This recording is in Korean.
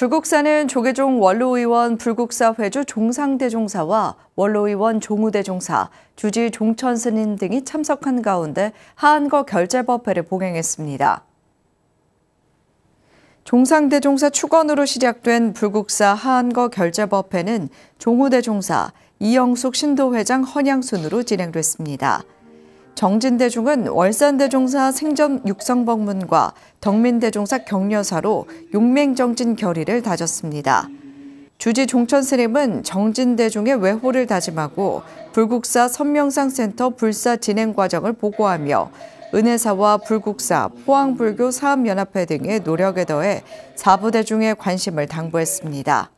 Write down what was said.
불국사는 조계종 원로의원 불국사 회주 종상대 종사와 원로의원 종우대 종사, 주지 종천 스님 등이 참석한 가운데 하한거 결재법회를 봉행했습니다. 종상대 종사 축원으로 시작된 불국사 하한거 결재법회는 종우대 종사, 이영숙 신도회장 헌양순으로 진행됐습니다. 정진대중은 월산대종사 생전 육성법문과 덕민대종사 격려사로 용맹정진 결의를 다졌습니다. 주지 종천스님은 정진대중의 외호를 다짐하고 불국사 선명상센터 불사 진행 과정을 보고하며 은혜사와 불국사, 포항불교 사업연합회 등의 노력에 더해 사부대중의 관심을 당부했습니다.